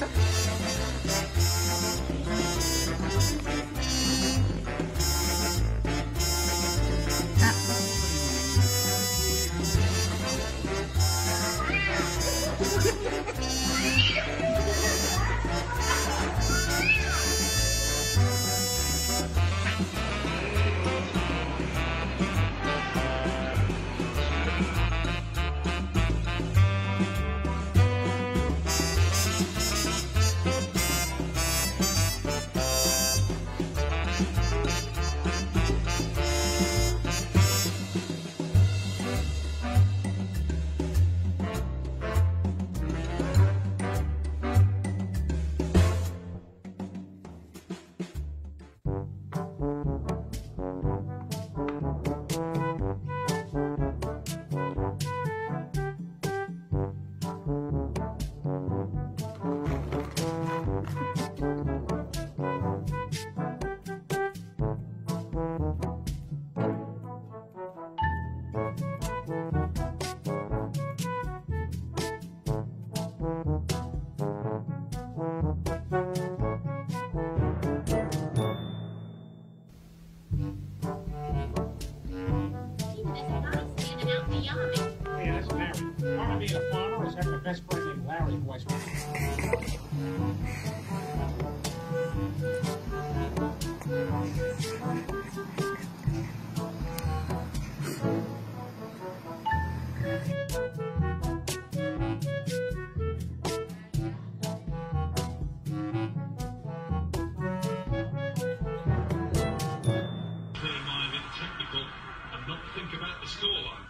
Exacto. Peace. yeah that's Larry. To be a farmer is best friend named Larry Westbrook. about the scoreline.